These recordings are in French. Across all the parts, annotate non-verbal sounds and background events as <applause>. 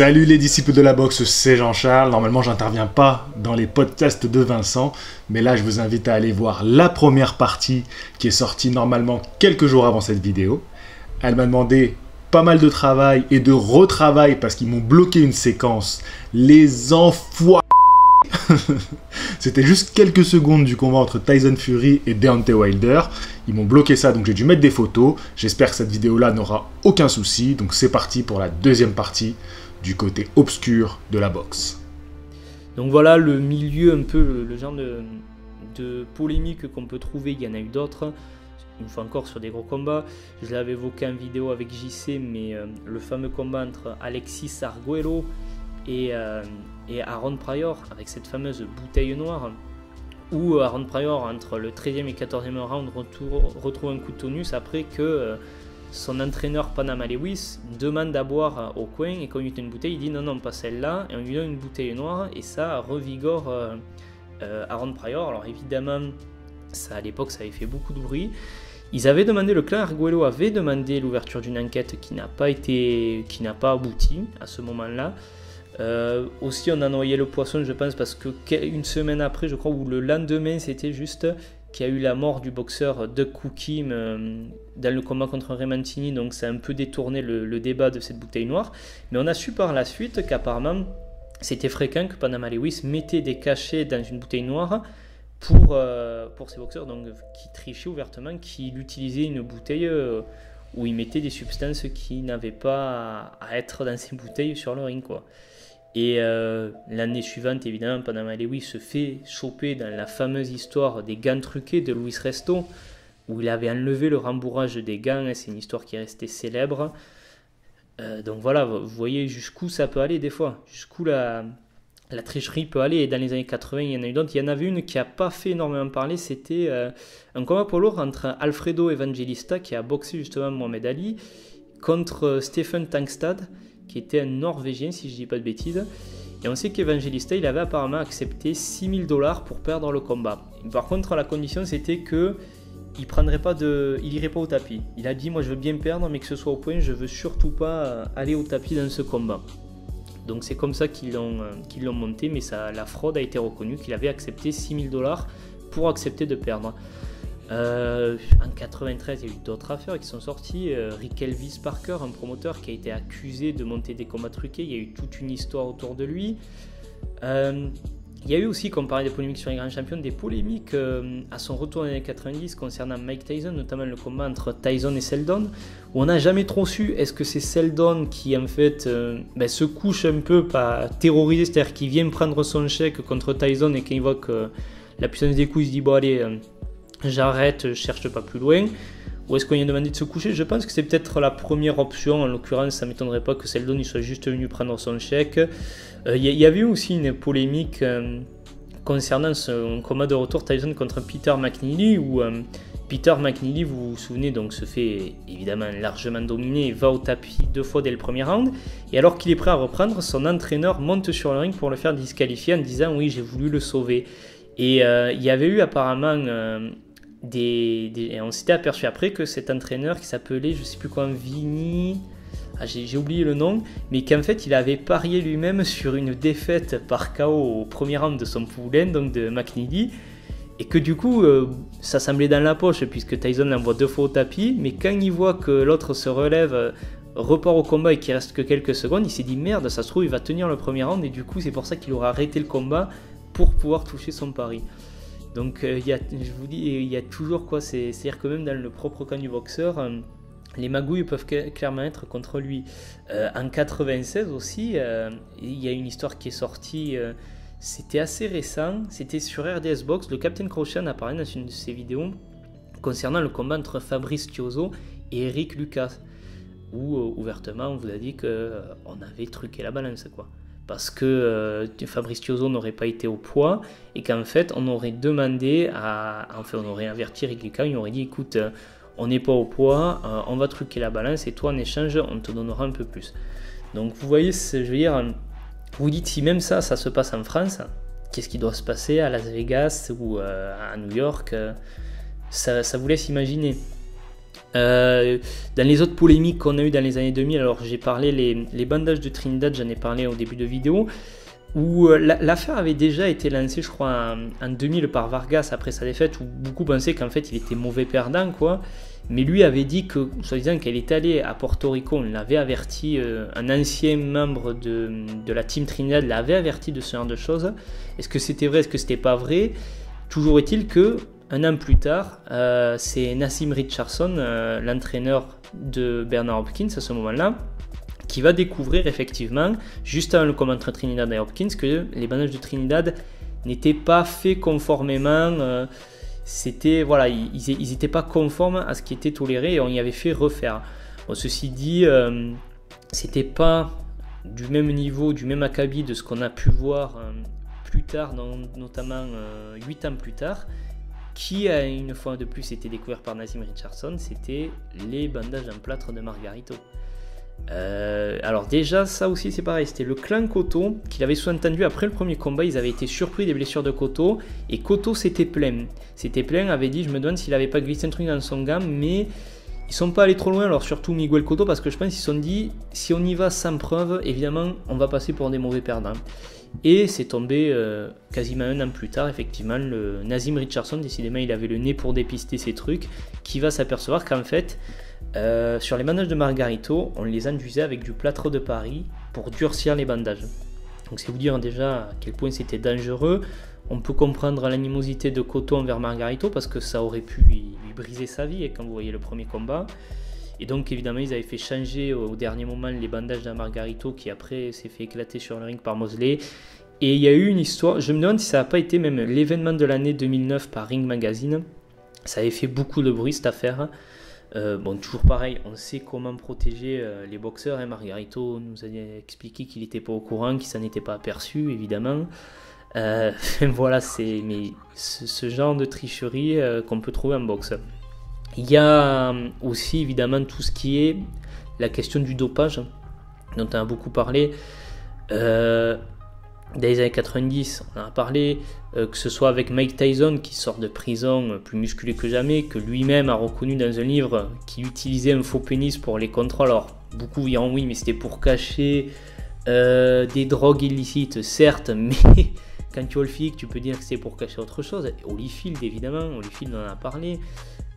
Salut les disciples de la boxe, c'est Jean-Charles. Normalement, j'interviens pas dans les podcasts de Vincent, mais là, je vous invite à aller voir la première partie qui est sortie normalement quelques jours avant cette vidéo. Elle m'a demandé pas mal de travail et de retravail parce qu'ils m'ont bloqué une séquence. Les enfoirés <laughs> C'était juste quelques secondes du combat entre Tyson Fury et Deontay Wilder. Ils m'ont bloqué ça, donc j'ai dû mettre des photos. J'espère que cette vidéo-là n'aura aucun souci. Donc c'est parti pour la deuxième partie du côté obscur de la boxe. Donc voilà le milieu, un peu le, genre de, polémique qu'on peut trouver. Il y en a eu d'autres une fois encore sur des gros combats. Je l'avais évoqué en vidéo avec JC, mais euh, le fameux combat entre Alexis Arguello et, euh, et Aaron Pryor, avec cette fameuse bouteille noire, où Aaron Pryor, entre le 13e et 14e round, retrouve un coup de tonus après que euh, son entraîneur Panama Lewis demande à boire au coin et quand il met une bouteille, il dit non, non, pas celle-là, et on lui donne une bouteille noire, et ça revigore euh, Aaron Pryor. Alors évidemment, ça à l'époque, ça avait fait beaucoup de bruit. Ils avaient demandé, le clan Arguello avait demandé l'ouverture d'une enquête qui n'a pas été, qui n'a pas abouti à ce moment-là. Euh, aussi, on a noyé le poisson, je pense, parce que une semaine après, je crois, ou le lendemain, c'était juste qu'il y a eu la mort du boxeur Doug Cookie euh, dans le combat contre Remantini, donc ça a un peu détourné le, débat de cette bouteille noire. Mais on a su par la suite qu'apparemment, c'était fréquent que Panama Lewis mettait des cachets dans une bouteille noire pour, euh, pour ces boxeurs donc, qui trichaient ouvertement, qui utilisaient une bouteille où ils mettaient des substances qui n'avaient pas à être dans ces bouteilles sur le ring. quoi. Et euh, l'année suivante, évidemment, Panama se fait choper dans la fameuse histoire des gants truqués de Luis Resto, où il avait enlevé le rembourrage des gants. C'est une histoire qui est restée célèbre. Euh, donc voilà, vous voyez jusqu'où ça peut aller des fois, jusqu'où la, la tricherie peut aller. Et dans les années 80, il y en a eu d'autres. Il y en avait une qui n'a pas fait énormément parler, c'était euh, un combat pour lourd entre Alfredo Evangelista, qui a boxé justement Mohamed Ali, contre Stephen Tankstad qui était un Norvégien, si je dis pas de bêtises. Et on sait qu'Evangelista, il avait apparemment accepté 6000 dollars pour perdre le combat. Par contre, la condition, c'était que il prendrait pas de, il irait pas au tapis. Il a dit, moi, je veux bien perdre, mais que ce soit au point, je veux surtout pas aller au tapis dans ce combat. Donc c'est comme ça qu'ils l'ont, euh, qu'ils l'ont monté, mais ça, la fraude a été reconnue qu'il avait accepté 6000 dollars pour accepter de perdre. Euh, en 93, il y a eu d'autres affaires qui sont sorties. Euh, Rick Elvis Parker, un promoteur qui a été accusé de monter des combats truqués, il y a eu toute une histoire autour de lui. Euh, il y a eu aussi, comme parlait des polémiques sur les grands champions, des polémiques à son retour dans les années 90 concernant Mike Tyson, notamment le combat entre Tyson et Seldon, où on n'a jamais trop su est-ce que c'est Seldon qui en fait ben, se couche un peu, pas terrorisé, c'est-à-dire qui vient prendre son chèque contre Tyson et qu'il voit que la puissance des coups, il se dit bon allez j'arrête, je cherche pas plus loin Ou est-ce qu'on lui a demandé de se coucher? Je pense que c'est peut-être la première option. En l'occurrence, ça m'étonnerait pas que Seldon soit juste venu prendre son chèque. Il euh, y, avait aussi une polémique euh, concernant son combat de retour Tyson contre Peter McNeely, où euh, Peter McNeely, vous vous souvenez, donc se fait évidemment largement dominer, va au tapis deux fois dès le premier round, et alors qu'il est prêt à reprendre, son entraîneur monte sur le ring pour le faire disqualifier en disant oui j'ai voulu le sauver. Et il y avait eu apparemment des, on s'était aperçu après que cet entraîneur qui s'appelait, je sais plus quoi, Vini, ah, j'ai oublié le nom, mais qu'en fait il avait parié lui-même sur une défaite par KO au premier round de son poulain, donc de McNeely, et que du coup euh, ça semblait dans la poche puisque Tyson l'envoie deux fois au tapis, mais quand il voit que l'autre se relève, euh, repart au combat et qu'il reste que quelques secondes, il s'est dit merde, ça se trouve il va tenir le premier round, et du coup c'est pour ça qu'il aura arrêté le combat pour pouvoir toucher son pari. Donc euh, je vous dis, il y a toujours quoi, c'est-à-dire que même dans le propre camp du boxeur, euh, les magouilles peuvent clairement être contre lui. Euh, en 96 aussi, il y a une histoire qui est sortie, c'était assez récent, c'était sur RDS Box, le Captain Crochet a parlé dans une de ses vidéos concernant le combat entre Fabrice Chioso et Eric Lucas, où ouvertement on vous a dit qu'on avait truqué la balance quoi parce que euh, Fabrice n'aurait pas été au poids et qu'en fait on aurait demandé à, enfin on aurait averti Riglika, il aurait dit écoute euh, on n'est pas au poids, euh, on va truquer la balance et toi en échange on te donnera un peu plus. Donc vous voyez, je veux dire, vous dites si même ça, ça se passe en France, qu'est-ce qui doit se passer à Las Vegas ou à New York ça vous laisse imaginer. Dans les autres polémiques qu'on a eu dans les années 2000, alors j'ai parlé les, les bandages de Trinidad, j'en ai parlé au début de vidéo où euh, l'affaire avait déjà été lancée, je crois, en, 2000 par Vargas après sa défaite, où beaucoup pensaient qu'en fait il était mauvais perdant, quoi. Mais lui avait dit que, soi-disant qu'elle est allée à Porto Rico, on l'avait averti, euh, un ancien membre de, de, la team Trinidad l'avait averti de ce genre de choses. Est-ce que c'était vrai, est-ce que c'était pas vrai? Toujours est-il que, un an plus tard, euh, c'est Nassim Richardson, l'entraîneur de Bernard Hopkins à ce moment-là, qui va découvrir effectivement, juste avant le combat Trinidad et Hopkins, que les bandages de Trinidad n'étaient pas faits conformément. Euh, c'était voilà, ils n'étaient pas conformes à ce qui était toléré et on y avait fait refaire. ceci dit, euh, c'était pas du même niveau, du même acabit de ce qu'on a pu voir euh, plus tard, notamment 8 ans plus tard, qui a une fois de plus été découvert par Nazim Richardson, c'était les bandages en plâtre de Margarito. Euh, alors déjà, ça aussi c'est pareil, c'était le clan Koto qu'il avait sous-entendu après le premier combat, ils avaient été surpris des blessures de Koto, et Koto s'était plein. C'était plein, avait dit, je me demande s'il avait pas glissé un truc dans son gamme, mais ils sont pas allés trop loin, alors surtout Miguel Koto, parce que je pense qu'ils se sont dit, si on y va sans preuve, évidemment, on va passer pour des mauvais perdants. Et c'est tombé euh, quasiment un an plus tard, effectivement, le Nazim Richardson, décidément, il avait le nez pour dépister ces trucs, qui va s'apercevoir qu'en fait, euh, sur les bandages de Margarito, on les induisait avec du plâtre de Paris pour durcir les bandages. Donc c'est vous dire déjà à quel point c'était dangereux. On peut comprendre l'animosité de Coto envers Margarito parce que ça aurait pu lui, briser sa vie quand vous voyez le premier combat. Et donc évidemment ils avaient fait changer au dernier moment les bandages de Margarito qui après s'est fait éclater sur le ring par Mosley. Et il y a eu une histoire, je me demande si ça n'a pas été même l'événement de l'année 2009 par Ring Magazine. Ça avait fait beaucoup de bruit cette affaire. Euh, bon, toujours pareil, on sait comment protéger euh, les boxeurs. Hein. Margarito nous a expliqué qu'il n'était pas au courant, qu'il s'en était pas aperçu, évidemment. Euh, <laughs> voilà, c'est ce, genre de tricherie qu'on peut trouver en boxe. Il y a aussi évidemment tout ce qui est la question du dopage, dont on a beaucoup parlé dans les années 90, on en a parlé, euh, que ce soit avec Mike Tyson qui sort de prison euh, plus musculé que jamais, que lui-même a reconnu dans un livre qu'il utilisait un faux pénis pour les contrôles. Alors, beaucoup diront oui, mais c'était pour cacher euh, des drogues illicites, certes, <laughs> mais quand tu as tu peux dire que c'est pour cacher autre chose. Holyfield, évidemment, Holyfield en a parlé,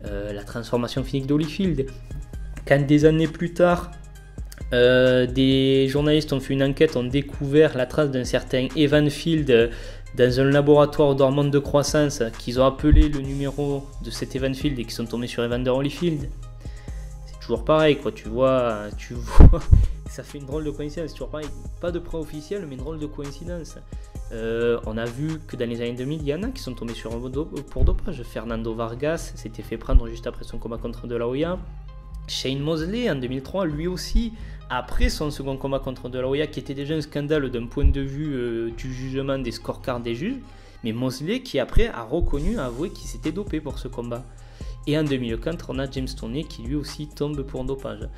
la transformation physique d'Holyfield. Quand des années plus tard, euh, des journalistes ont fait une enquête, ont découvert la trace d'un certain Evan Field euh, dans un laboratoire d'hormones de croissance qu'ils ont appelé le numéro de cet Evan Field et qui sont tombés sur Evander Holyfield. C'est toujours pareil, quoi. Tu vois, tu vois, ça fait une drôle de coïncidence. Toujours pareil, pas de preuve officielle, mais une drôle de coïncidence. Euh, on a vu que dans les années 2000, il y en a qui sont tombés sur un pour dopage. Fernando Vargas s'était fait prendre juste après son combat contre De La Hoya. Shane Mosley en 2003, lui aussi, après son second combat contre De La Hoya, qui était déjà un scandale d'un point de vue euh, du jugement des scorecards des juges, mais Mosley qui après a reconnu, a avoué qu'il s'était dopé pour ce combat. Et en 2004, on a James Toney qui lui aussi tombe pour dopage.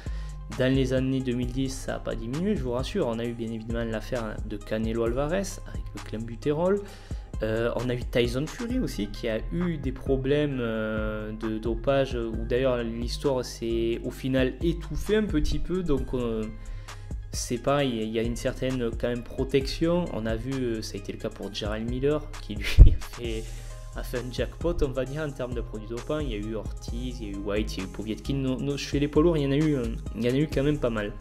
Dans les années 2010, ça n'a pas diminué, je vous rassure. On a eu bien évidemment l'affaire de Canelo Alvarez avec le clenbuterol. Euh, on a eu Tyson Fury aussi qui a eu des problèmes euh, de dopage où d'ailleurs l'histoire s'est au final étouffée un petit peu donc euh, c'est pareil, il y a une certaine quand même protection. On a vu, ça a été le cas pour Gerald Miller qui lui <laughs> a fait, un jackpot on va dire en termes de produits dopants. Il y a eu Ortiz, il y a eu White, il y a eu Povietkin. chez les poids lourds il y en a eu, il y en a eu quand même pas mal.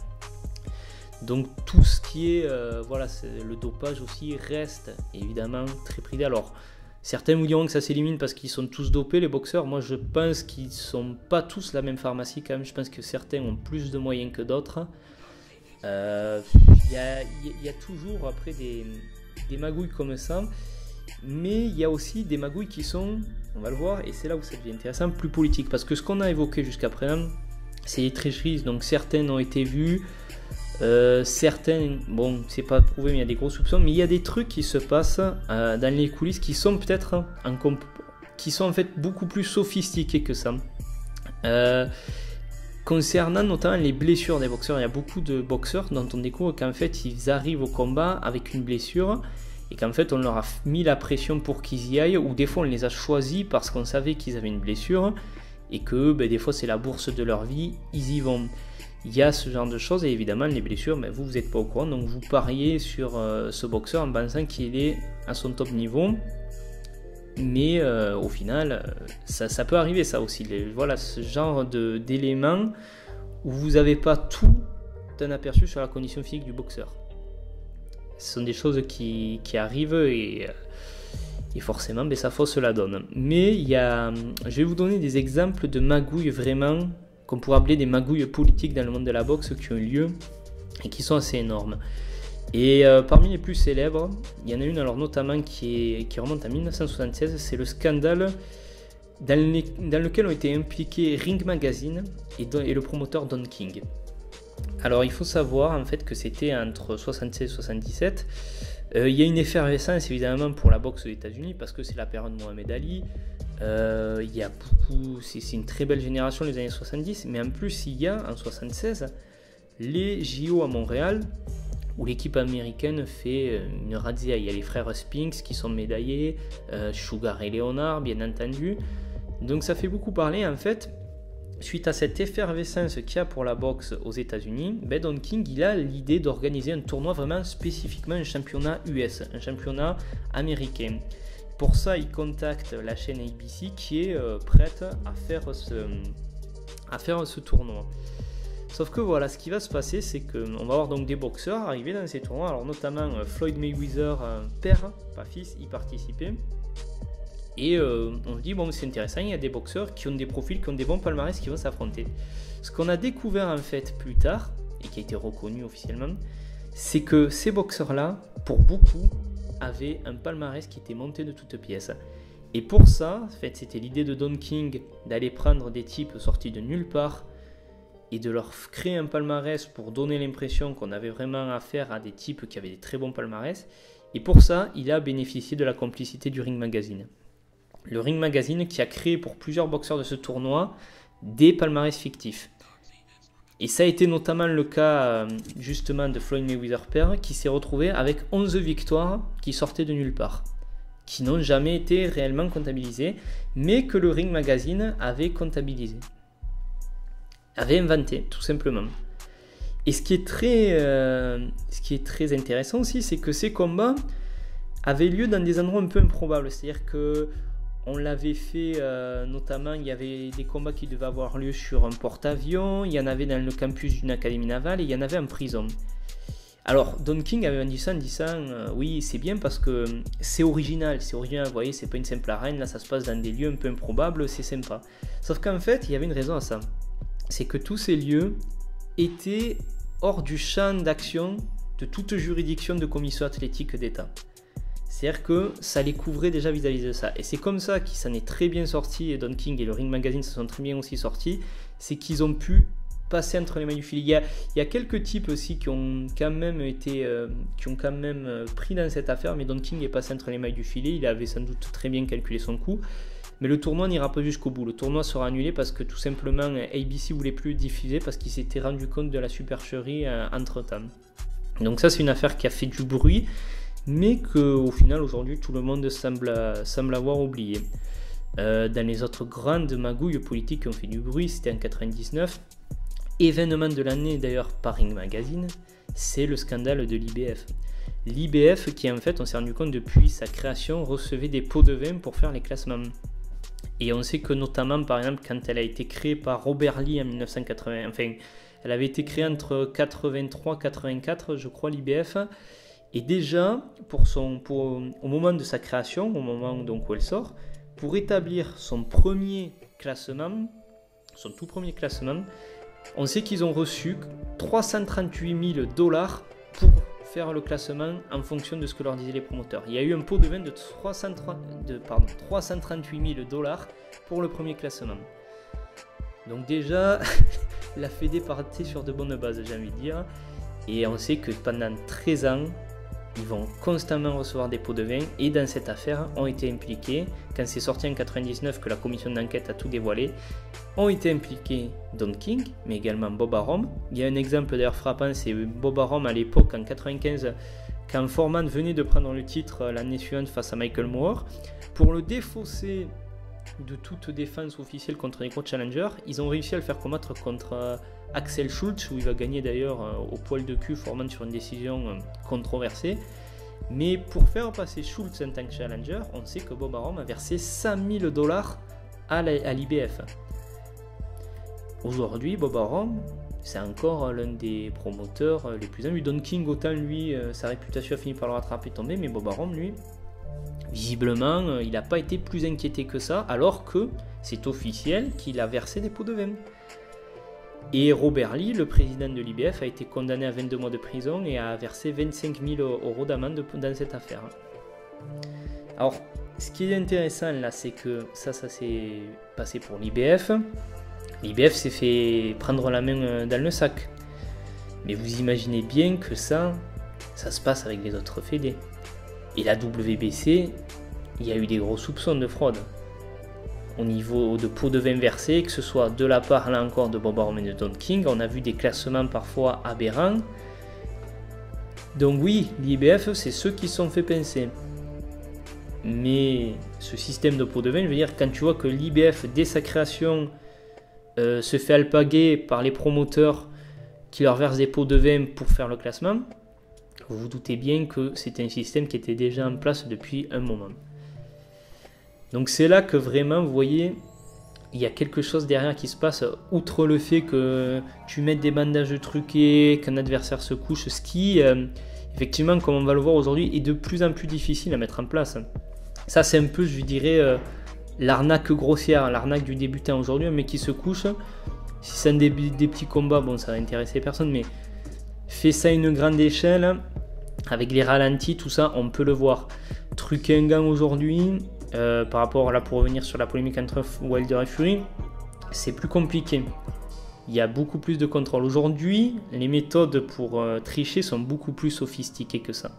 Donc tout ce qui est, euh, voilà, le dopage aussi reste évidemment très pridé. Alors certains vous diront que ça s'élimine parce qu'ils sont tous dopés les boxeurs. Moi je pense qu'ils sont pas tous la même pharmacie quand même. Je pense que certains ont plus de moyens que d'autres. Euh, il y, a, toujours après des magouilles comme ça. Mais il y a aussi des magouilles qui sont, on va le voir, et c'est là où ça devient intéressant, plus politique. Parce que ce qu'on a évoqué jusqu'à présent, c'est les tricheries. Donc certaines ont été vues, euh, certains, bon, c'est pas prouvé, mais il y a des gros soupçons, mais il y a des trucs qui se passent euh, dans les coulisses qui sont peut-être en qui sont en fait beaucoup plus sophistiqués que ça. Euh, concernant notamment les blessures des boxeurs, il y a beaucoup de boxeurs dont on découvre qu'en fait ils arrivent au combat avec une blessure et qu'en fait on leur a mis la pression pour qu'ils y aillent, ou des fois on les a choisis parce qu'on savait qu'ils avaient une blessure et que ben, des fois c'est la bourse de leur vie, ils y vont. Il y a ce genre de choses et évidemment les blessures, ben, vous vous n'êtes pas au courant, donc vous pariez sur euh, ce boxeur en pensant qu'il est à son top niveau. Mais euh, au final, ça, peut arriver ça aussi. voilà ce genre d'éléments où vous n'avez pas tout un aperçu sur la condition physique du boxeur. Ce sont des choses qui, arrivent et, forcément ben, ça fausse la donne. Mais il y a, je vais vous donner des exemples de magouilles vraiment qu'on pourrait appeler des magouilles politiques dans le monde de la boxe qui ont eu lieu et qui sont assez énormes. Et euh, parmi les plus célèbres, il y en a une alors notamment qui, est, qui remonte à 1976, c'est le scandale dans, lequel ont été impliqués Ring Magazine et, le promoteur Don King. Alors il faut savoir en fait que c'était entre 76 et 77. Euh, il y a une effervescence évidemment pour la boxe aux États-Unis parce que c'est la période de Mohamed Ali. Euh, il y a beaucoup, c'est une très belle génération les années 70, mais en plus il y a en 76 les JO à Montréal où l'équipe américaine fait euh, une razzia. Il y a les frères Spinks qui sont médaillés, Sugar et Leonard, bien entendu. Donc ça fait beaucoup parler en fait. Suite à cette effervescence qu'il y a pour la boxe aux États-Unis, ben Don King il a l'idée d'organiser un tournoi vraiment spécifiquement un championnat US, un championnat américain. Pour ça, il contacte la chaîne ABC qui est euh, prête à faire ce, tournoi. Sauf que voilà, ce qui va se passer, c'est qu'on va avoir donc des boxeurs arriver dans ces tournois. Alors notamment euh, Floyd Mayweather, euh, père, pas fils, y participait. Et euh, on se dit, bon, c'est intéressant, il y a des boxeurs qui ont des profils, qui ont des bons palmarès, qui vont s'affronter. Ce qu'on a découvert en fait plus tard, et qui a été reconnu officiellement, c'est que ces boxeurs-là, pour beaucoup, avaient un palmarès qui était monté de toutes pièces. Et pour ça, en fait, c'était l'idée de Don King d'aller prendre des types sortis de nulle part, et de leur créer un palmarès pour donner l'impression qu'on avait vraiment affaire à des types qui avaient des très bons palmarès. Et pour ça, il a bénéficié de la complicité du Ring Magazine. Le Ring Magazine qui a créé pour plusieurs boxeurs de ce tournoi des palmarès fictifs. Et ça a été notamment le cas euh, justement de Floyd Mayweather père qui s'est retrouvé avec 11 victoires qui sortaient de nulle part, qui n'ont jamais été réellement comptabilisées, mais que le Ring Magazine avait comptabilisées avait inventé, tout simplement. Et ce qui est très, euh, ce qui est très intéressant aussi, c'est que ces combats avaient lieu dans des endroits un peu improbables. C'est-à-dire que on l'avait fait, euh, notamment, il y avait des combats qui devaient avoir lieu sur un porte-avions, il y en avait dans le campus d'une académie navale et il y en avait en prison. Alors, Don King avait dit ça en disant euh, Oui, c'est bien parce que c'est original, c'est original, vous voyez, c'est pas une simple arène, là ça se passe dans des lieux un peu improbables, c'est sympa. Sauf qu'en fait, il y avait une raison à ça c'est que tous ces lieux étaient hors du champ d'action de toute juridiction de commission athlétique d'État. C'est-à-dire que ça les couvrait déjà vis-à-vis de ça. Et c'est comme ça qu'ils s'en est très bien sorti, et Don King et le Ring Magazine se sont très bien aussi sortis, c'est qu'ils ont pu passer entre les mains du filet. Il y, a, quelques types aussi qui ont quand même été, euh, quand même euh, pris dans cette affaire, mais Don King est passé entre les mailles du filet, il avait sans doute très bien calculé son coup. Mais le tournoi n'ira pas jusqu'au bout. Le tournoi sera annulé parce que tout simplement ABC voulait plus diffuser parce qu'il s'était rendu compte de la supercherie euh, entre temps. Donc ça c'est une affaire qui a fait du bruit, mais qu'au final aujourd'hui tout le monde semble, semble avoir oublié. Euh, dans les autres grandes magouilles politiques qui ont fait du bruit, c'était en 99. Événement de l'année d'ailleurs par Ring Magazine, c'est le scandale de l'IBF. L'IBF qui en fait, on s'est rendu compte depuis sa création, recevait des pots de vin pour faire les classements. Et on sait que notamment, par exemple, quand elle a été créée par Robert Lee en 1980, enfin, elle avait été créée entre 83 84, je crois, l'IBF. Et déjà, pour son, pour, au moment de sa création, au moment donc où elle sort, pour établir son premier classement, son tout premier classement, on sait qu'ils ont reçu 338 000 dollars pour faire le classement en fonction de ce que leur disaient les promoteurs. Il y a eu un pot de vin de, 338 000 dollars pour le premier classement. Donc déjà, <laughs> la Fédé partait sur de bonnes bases, j'ai envie de dire. Et on sait que pendant 13 ans, ils vont constamment recevoir des pots de vin et dans cette affaire ont été impliqués, quand c'est sorti en 99 que la commission d'enquête a tout dévoilé, ont été impliqués Don King, mais également Bob Arum. Il y a un exemple d'ailleurs frappant, c'est Bob Arum à l'époque en 95, quand Foreman venait de prendre le titre l'année suivante face à Michael Moore. Pour le défausser de toute défense officielle contre les gros challengers. Ils ont réussi à le faire combattre contre euh, Axel Schultz, où il va gagner d'ailleurs euh, au poil de cul, formant sur une décision euh, controversée. Mais pour faire passer Schultz en tant que challenger, on sait que Bob Arum a versé 5000 dollars à l'IBF. Aujourd'hui, Bob Arum, c'est encore l'un des promoteurs les plus amis. Don King, autant lui, sa réputation a fini par le rattraper et tomber, mais Bob Arum, lui, visiblement, il n'a pas été plus inquiété que ça, alors que c'est officiel qu'il a versé des pots de vin. Et Robert Lee, le président de l'IBF, a été condamné à 22 mois de prison et a versé 25 000 euros d'amende dans cette affaire. Alors, ce qui est intéressant là, c'est que ça, ça s'est passé pour l'IBF. L'IBF s'est fait prendre la main euh, dans le sac. Mais vous imaginez bien que ça, ça se passe avec les autres fédés. Et la WBC, il y a eu des gros soupçons de fraude au niveau de pots de vin versés, que ce soit de la part là encore de Bob Arum et de Don King. On a vu des classements parfois aberrants. Donc oui, l'IBF, c'est ceux qui sont fait pincer. Mais ce système de pots de vin, je veux dire, quand tu vois que l'IBF, dès sa création, euh, se fait alpaguer par les promoteurs qui leur versent des pots de vin pour faire le classement, vous vous doutez bien que c'est un système qui était déjà en place depuis un moment. Donc c'est là que vraiment, vous voyez, il y a quelque chose derrière qui se passe, outre le fait que tu mettes des bandages truqués, qu'un adversaire se couche, ce qui, euh, effectivement, comme on va le voir aujourd'hui, est de plus en plus difficile à mettre en place. Ça, c'est un peu, je dirais, euh, l'arnaque grossière, l'arnaque du débutant aujourd'hui, mec qui se couche. Si c'est un des, des, petits combats, bon, ça va intéresser personne, mais fais ça à une grande échelle, avec les ralentis, tout ça, on peut le voir. Gant aujourd'hui, euh, par rapport là pour revenir sur la polémique entre Wilder et Fury, c'est plus compliqué. Il y a beaucoup plus de contrôle. Aujourd'hui, les méthodes pour euh, tricher sont beaucoup plus sophistiquées que ça.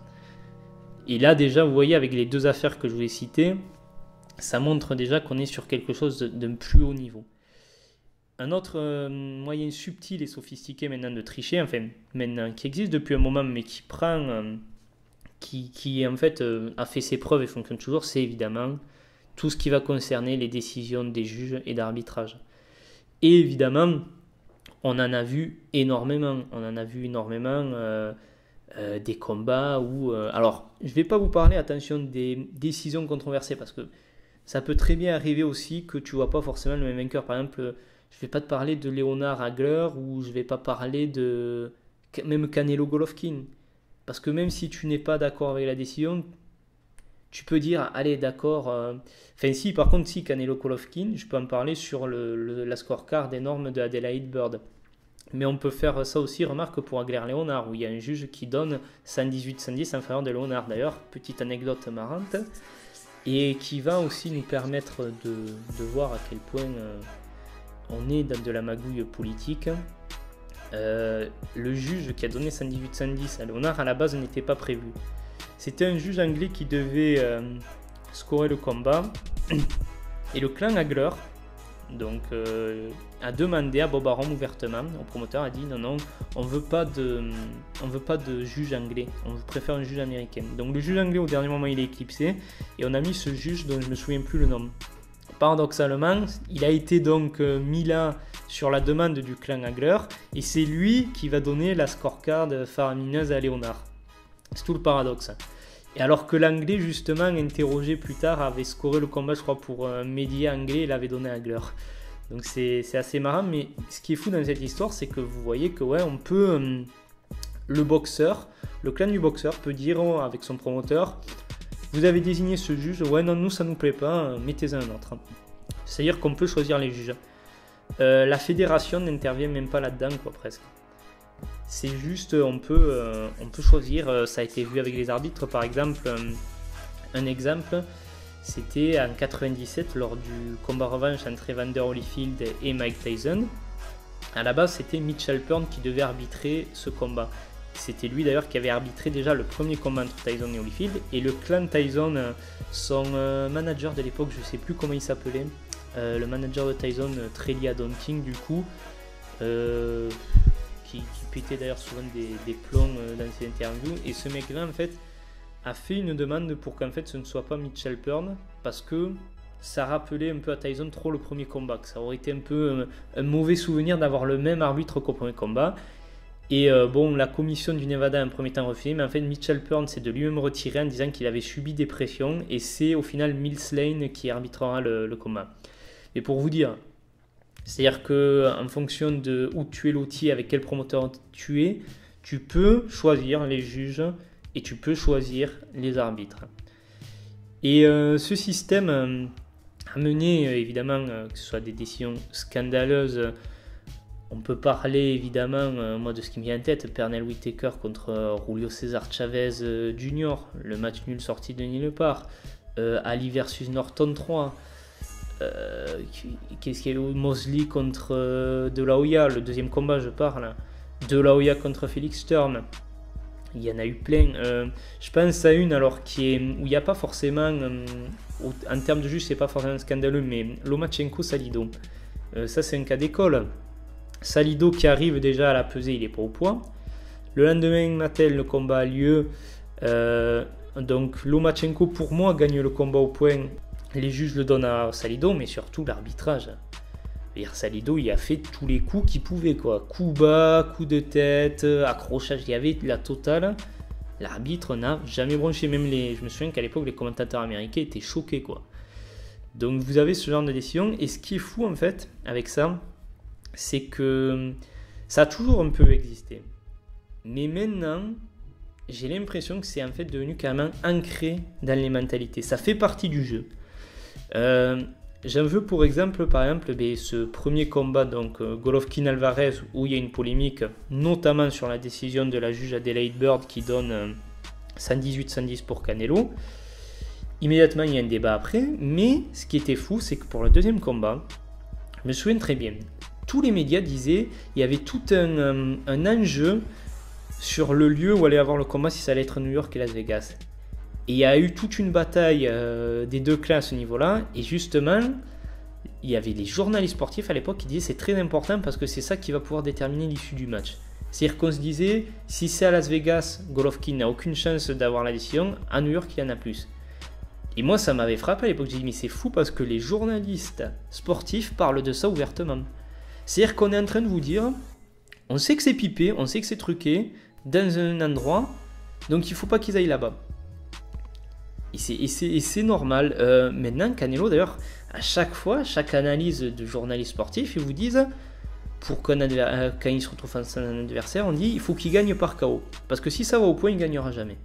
Et là déjà, vous voyez avec les deux affaires que je vous ai citées, ça montre déjà qu'on est sur quelque chose d'un plus haut niveau. Un autre euh, moyen subtil et sophistiqué maintenant de tricher, enfin maintenant qui existe depuis un moment mais qui prend qui, en fait euh, a fait ses preuves et fonctionne toujours, c'est évidemment tout ce qui va concerner les décisions des juges et d'arbitrage. Et évidemment, on en a vu énormément. On en a vu énormément euh, euh, des combats où... alors, je ne vais pas vous parler, attention, des décisions controversées parce que ça peut très bien arriver aussi que tu vois pas forcément le même vainqueur. Par exemple, je vais pas te parler de Léonard Hagler ou je vais pas parler de même Canelo Golovkin. Parce que même si tu n'es pas d'accord avec la décision, tu peux dire, allez, d'accord. Euh, enfin, si, par contre, si Canelo Golovkin, je peux en parler sur le, la scorecard des normes de Adelaide Bird. Mais on peut faire ça aussi, remarque, pour Agler Léonard, où il y a un juge qui donne 118-110 en faveur de Léonard. D'ailleurs, petite anecdote marrante, et qui va aussi nous permettre de, de voir à quel point euh, on est dans de la magouille politique. Euh, le juge qui a donné 118-110 à Léonard à la base n'était pas prévu. C'était un juge anglais qui devait euh, scorer le combat <clears throat> et le clan Hagler donc, euh, a demandé à Bob Arum ouvertement, au promoteur a dit non non on veut veut pas de juge anglais, on préfère un juge américain. Donc le juge anglais au dernier moment il est éclipsé et on a mis ce juge dont je me souviens plus le nom. Paradoxalement, il a été donc mis là sur la demande du clan Hagler, et c'est lui qui va donner la scorecard faramineuse à Léonard. C'est tout le paradoxe. Et alors que l'anglais, justement, interrogé plus tard, avait scoré le combat, je crois, pour un média anglais, il avait donné à Hagler. Donc c'est assez marrant, mais ce qui est fou dans cette histoire, c'est que vous voyez que, ouais, on peut. Euh, le boxeur, le clan du boxeur peut dire avec son promoteur Vous avez désigné ce juge, ouais, non, nous ça nous plaît pas, mettez-en un autre. C'est-à-dire qu'on peut choisir les juges. Euh, la fédération n'intervient même pas là-dedans, quoi, presque. C'est juste, on peut, euh, on peut choisir, euh, ça a été vu avec les arbitres, par exemple, un exemple, c'était en 97 lors du combat revanche entre Evander Holyfield et Mike Tyson. À la base, c'était Mitchell Pern qui devait arbitrer ce combat. C'était lui d'ailleurs qui avait arbitré déjà le premier combat entre Tyson et Holyfield. Et le clan Tyson, son manager de l'époque, je ne sais plus comment il s'appelait, euh, le manager de Tyson, euh, très lié à du coup, euh, qui, pétait d'ailleurs souvent des, plombs dans ses interviews. Et ce mec-là, en fait, a fait une demande pour qu'en fait ce ne soit pas Mitchell Pern, parce que ça rappelait un peu à Tyson trop le premier combat, que ça aurait été un peu un, mauvais souvenir d'avoir le même arbitre qu'au premier combat. Et euh, bon, la commission du Nevada a un premier temps refait, mais en fait, Mitchell Purn s'est de lui-même retiré en disant qu'il avait subi des pressions, et c'est au final Mills Lane qui arbitrera le, combat. Et pour vous dire, c'est-à-dire que en fonction de où tu es loti, avec quel promoteur tu es, tu peux choisir les juges et tu peux choisir les arbitres. Et euh, ce système euh, a mené évidemment que ce soit des décisions scandaleuses on peut parler évidemment, euh, moi de ce qui me vient en tête, Pernell Whitaker contre euh, Julio César Chavez euh, Jr., le match nul sorti de nulle part, Ali versus Norton 3, qu'est-ce qu'il y a Mosley contre De La Hoya, le deuxième combat je parle, De La Hoya contre Félix Sturm, il y en a eu plein. je pense à une alors qui est, où il n'y a pas forcément, en termes de juge c'est pas forcément scandaleux, mais Lomachenko Salido. ça c'est un cas d'école. Salido qui arrive déjà à la pesée, il est pas au poids. Le lendemain matin, le combat a lieu. Euh, donc Lomachenko, pour moi, gagne le combat au point. Les juges le donnent à Salido, mais surtout l'arbitrage. Salido, il a fait tous les coups qu'il pouvait. Quoi. Coup bas, coup de tête, accrochage, il y avait la totale. L'arbitre n'a jamais bronché. Même les, je me souviens qu'à l'époque, les commentateurs américains étaient choqués. Quoi. Donc vous avez ce genre de décision. Et ce qui est fou en fait avec ça, c'est que ça a toujours un peu existé. Mais maintenant, j'ai l'impression que c'est en fait devenu carrément ancré dans les mentalités. Ça fait partie du jeu. Euh, J'en veux pour exemple, par exemple, ben, ce premier combat, donc euh, Golovkin-Alvarez, où il y a une polémique, notamment sur la décision de la juge Adelaide Bird qui donne 118-110 euh, pour Canelo. Immédiatement, il y a un débat après, mais ce qui était fou, c'est que pour le deuxième combat, je me souviens très bien, tous les médias disaient il y avait tout un, euh, un, enjeu sur le lieu où allait avoir le combat, si ça allait être New York et Las Vegas. Et il y a eu toute une bataille euh, des deux clans à ce niveau-là. Et justement, il y avait des journalistes sportifs à l'époque qui disaient c'est très important parce que c'est ça qui va pouvoir déterminer l'issue du match. C'est-à-dire qu'on se disait, si c'est à Las Vegas, Golovkin n'a aucune chance d'avoir la décision, à New York il y en a plus. Et moi ça m'avait frappé à l'époque, j'ai dit mais c'est fou parce que les journalistes sportifs parlent de ça ouvertement. C'est-à-dire qu'on est en train de vous dire, on sait que c'est pipé, on sait que c'est truqué, dans un endroit, donc il faut pas qu'ils aillent là-bas. Et c'est normal. Euh, maintenant, Canelo, d'ailleurs, à chaque fois, chaque analyse de journalistes sportifs, ils vous disent, pour euh, quand il se retrouve face à un adversaire, on dit il faut qu'il gagne par KO. Parce que si ça va au point, il gagnera jamais.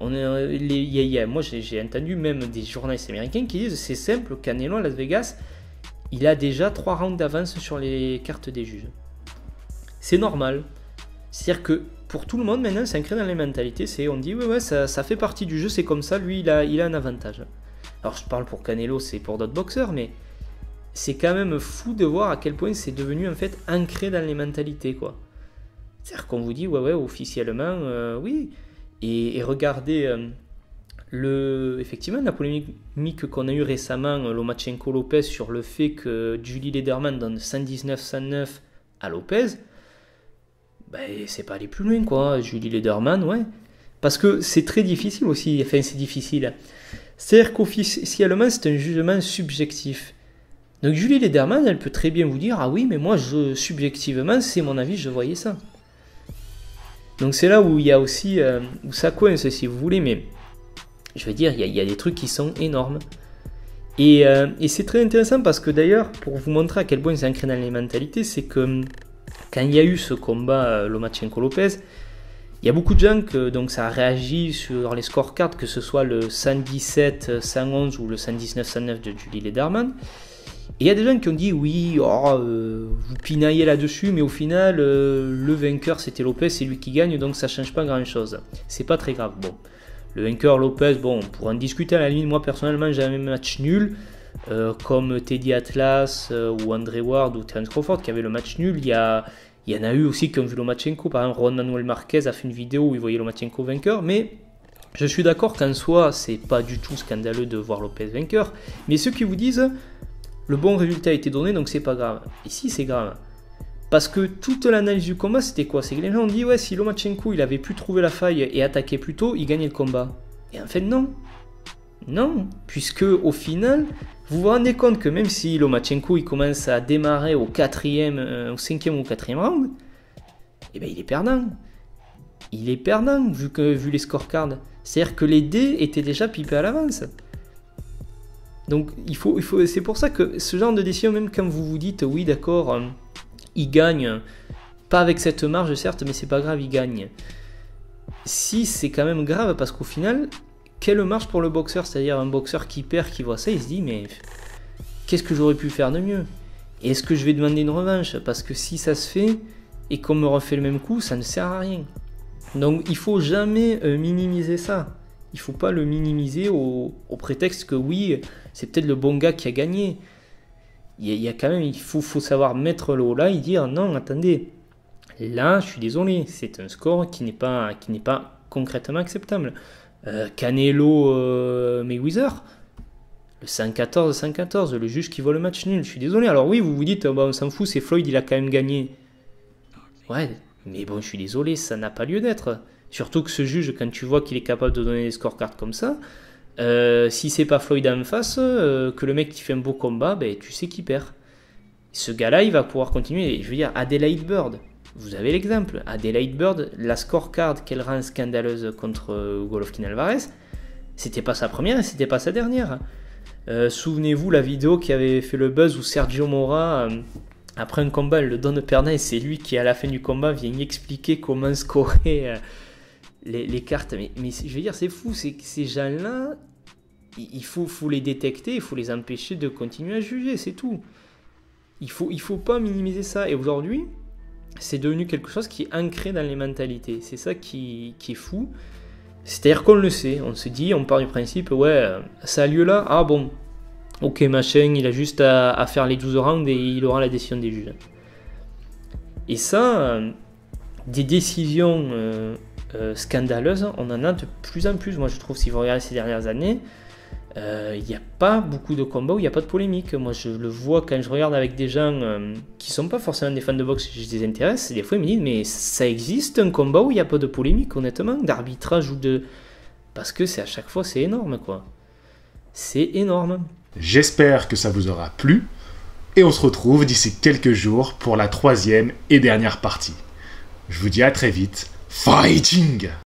Moi, j'ai entendu même des journalistes américains qui disent c'est simple, Canelo à Las Vegas, il a déjà 3 rounds d'avance sur les cartes des juges. C'est normal. C'est-à-dire que pour tout le monde maintenant, c'est ancré dans les mentalités. On dit ouais ouais ça, fait partie du jeu, c'est comme ça. Lui il a, il a un avantage. Alors je parle pour Canelo, c'est pour d'autres boxeurs, mais c'est quand même fou de voir à quel point c'est devenu en fait ancré dans les mentalités quoi. C'est-à-dire qu'on vous dit ouais ouais officiellement euh, oui et, regardez euh, effectivement, la polémique qu'on a eue récemment, Lomachenko-Lopez, sur le fait que Julie Lederman donne 119-109 à Lopez, ben, c'est pas aller plus loin, quoi. Julie Lederman, ouais. Parce que c'est très difficile aussi, enfin, c'est difficile. C'est-à-dire qu'officiellement, c'est un jugement subjectif. Donc, Julie Lederman, elle peut très bien vous dire Ah oui, mais moi, je, subjectivement, c'est mon avis, je voyais ça. Donc, c'est là où il y a aussi, euh, où ça coince, si vous voulez, mais je veux dire, il y, a des trucs qui sont énormes. Euh, et, c'est très intéressant parce que d'ailleurs, pour vous montrer à quel point c'est ancré dans les mentalités, c'est que hum, quand il y a eu ce combat euh, Lomachenko-Lopez, il y a beaucoup de gens que donc ça a réagi sur les scorecards, que ce soit le 117-111 ou le 119-109 de Julie Lederman. Et il y a des gens qui ont dit oui, oh, euh, vous pinaillez là-dessus, mais au final, le vainqueur c'était Lopez, c'est lui qui gagne, donc ça change pas grand-chose. C'est pas très grave. Bon, le vainqueur Lopez, bon, pour en discuter à la limite, moi personnellement, j'ai un match nul. Euh, comme Teddy Atlas euh, ou André Ward ou Terence Crawford qui avaient le match nul. Il y, a, il y en a eu aussi qui ont vu Lomachenko. Par exemple, Ron Manuel Marquez a fait une vidéo où il voyait Lomachenko vainqueur. Mais je suis d'accord qu'en soi, c'est pas du tout scandaleux de voir Lopez vainqueur. Mais ceux qui vous disent le bon résultat a été donné donc c'est pas grave. Ici, c'est grave. Parce que toute l'analyse du combat, c'était quoi? C'est que les gens ont dit, ouais, si Lomachenko il avait pu trouver la faille et attaquer plus tôt, il gagnait le combat. Et en fait, non. Non, puisque au final, vous vous rendez compte que même si Lomachenko il commence à démarrer au quatrième, euh, au cinquième ou au quatrième round, eh ben il est perdant. Il est perdant vu, vu les scorecards. C'est-à-dire que les dés étaient déjà pipés à l'avance. Donc il faut, il c'est pour ça que ce genre de décision, même quand vous vous dites oui d'accord, euh, il gagne, pas avec cette marge certes, mais c'est pas grave, il gagne. Si c'est quand même grave parce qu'au final, quelle marge pour le boxeur? C'est-à-dire un boxeur qui perd, qui voit ça, il se dit mais qu'est-ce que j'aurais pu faire de mieux? Est-ce que je vais demander une revanche? Parce que si ça se fait et qu'on me refait le même coup, ça ne sert à rien. Donc il faut jamais euh, minimiser ça. Il faut pas le minimiser au, prétexte que oui, c'est peut-être le bon gars qui a gagné. Il y, a, quand même, il faut, faut savoir mettre le haut là et dire non, attendez, là, je suis désolé, c'est un score qui n'est pas, qui n'est pas concrètement acceptable. Euh, Canelo euh, Mayweather, le 5-14, le juge qui voit le match nul, je suis désolé. Alors oui, vous vous dites, bah, on s'en fout, c'est Floyd, il a quand même gagné. Ouais, mais bon, je suis désolé, ça n'a pas lieu d'être. Surtout que ce juge, quand tu vois qu'il est capable de donner des scorecards comme ça, euh, si c'est pas Floyd en face, euh, que le mec qui fait un beau combat, ben, tu sais qu'il perd. Ce gars-là, il va pouvoir continuer. Je veux dire, Adelaide Bird, vous avez l'exemple. Adelaide Bird, la scorecard qu'elle rend scandaleuse contre euh, Golovkin Alvarez, c'était pas sa première et c'était pas sa dernière. Souvenez-vous la vidéo qui avait fait le buzz où Sergio Mora après un combat, le donne perdant et c'est lui qui, à la fin du combat, vient expliquer comment scorer les, cartes. Mais, je veux dire, c'est fou, ces gens-là, il faut, faut les détecter, il faut les empêcher de continuer à juger, c'est tout. Il faut, il faut pas minimiser ça. Et aujourd'hui, c'est devenu quelque chose qui est ancré dans les mentalités. C'est ça qui, qui est fou. C'est-à-dire qu'on le sait, on se dit, on part du principe, ouais, ça a lieu là, ah bon, ok machin, il a juste à, faire les 12 rounds et il aura la décision des juges. Et ça, euh, des décisions euh, euh, scandaleuse, on en a de plus en plus. Moi, je trouve, si vous regardez ces dernières années, euh, il n'y a pas beaucoup de combats où il n'y a pas de polémique. Moi, je le vois quand je regarde avec des gens euh, qui sont pas forcément des fans de boxe, je les intéresse. Des fois, ils me disent, mais ça existe un combat où il n'y a pas de polémique, honnêtement, d'arbitrage ou de. Parce que c'est à chaque fois, c'est énorme, quoi. C'est énorme. J'espère que ça vous aura plu. Et on se retrouve d'ici quelques jours pour la troisième et dernière partie. Je vous dis à très vite Fighting